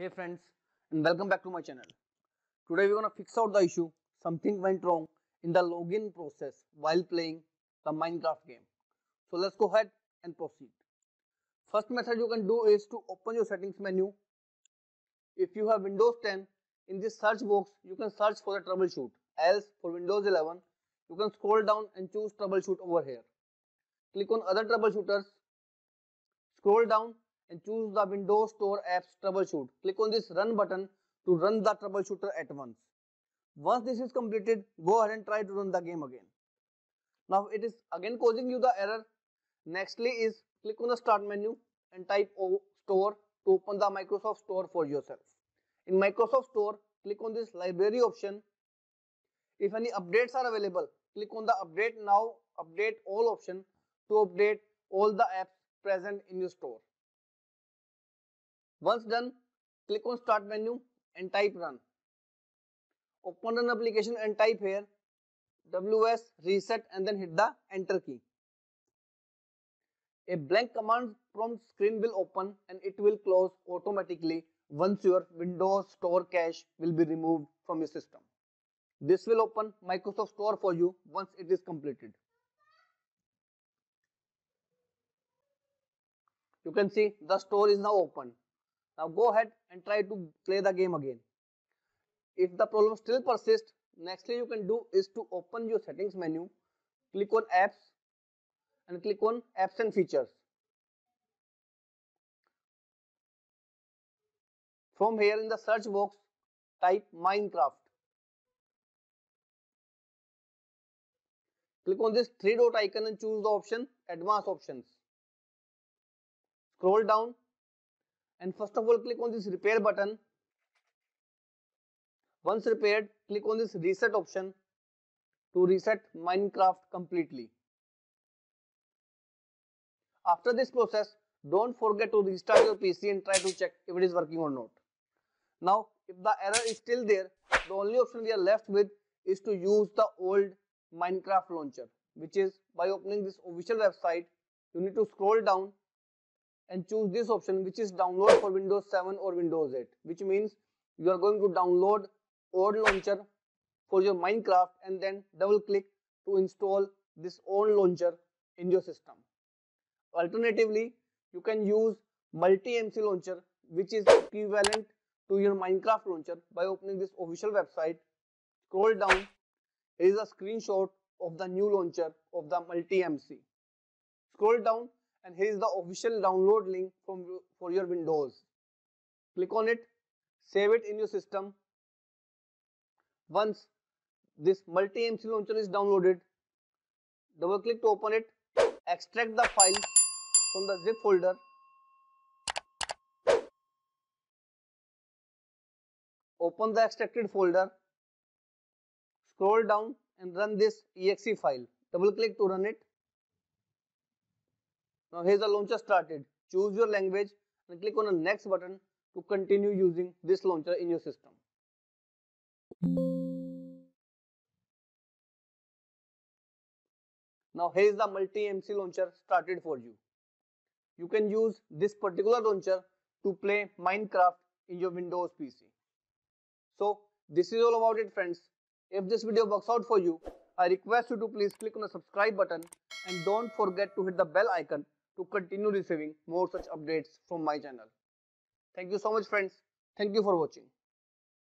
Hey friends and welcome back to my channel. Today we're gonna fix out the issue something went wrong in the login process while playing the Minecraft game. So let's go ahead and proceed. First method you can do is to open your settings menu. If you have Windows 10 in this search box you can search for the troubleshoot else for Windows 11 you can scroll down and choose troubleshoot over here. Click on other troubleshooters. Scroll down and choose the Windows Store Apps Troubleshoot. Click on this Run button to run the troubleshooter at once. Once this is completed, go ahead and try to run the game again. Now it is again causing you the error. Nextly is click on the Start menu and type o Store to open the Microsoft Store for yourself. In Microsoft Store, click on this Library option. If any updates are available, click on the Update Now, Update All option to update all the apps present in your store. Once done, click on start menu and type run. Open run application and type here ws reset and then hit the enter key. A blank command prompt screen will open and it will close automatically once your Windows Store cache will be removed from your system. This will open Microsoft Store for you once it is completed. You can see the store is now open. Now go ahead and try to play the game again. If the problem still persists, next thing you can do is to open your settings menu, click on apps and click on apps and features. From here in the search box, type Minecraft. Click on this three dot icon and choose the option advanced options. Scroll down and first of all click on this repair button. Once repaired, click on this reset option to reset Minecraft completely. After this process, don't forget to restart your PC and try to check if it is working or not. Now, if the error is still there, the only option we are left with is to use the old Minecraft launcher, which is by opening this official website, you need to scroll down and choose this option which is download for Windows 7 or Windows 8 which means you are going to download old launcher for your Minecraft and then double click to install this old launcher in your system. Alternatively, you can use multi-MC launcher which is equivalent to your Minecraft launcher by opening this official website. Scroll down, here is a screenshot of the new launcher of the multi-MC. Scroll down and here is the official download link from for your windows. Click on it save it in your system. Once this multi mc launcher is downloaded double click to open it extract the file from the zip folder. Open the extracted folder scroll down and run this exe file. Double click to run it now here's the launcher started. Choose your language and click on the next button to continue using this launcher in your system. Now here is the multi-MC launcher started for you. You can use this particular launcher to play Minecraft in your Windows PC. So this is all about it friends. If this video works out for you, I request you to please click on the subscribe button and don't forget to hit the bell icon to continue receiving more such updates from my channel. Thank you so much friends. Thank you for watching.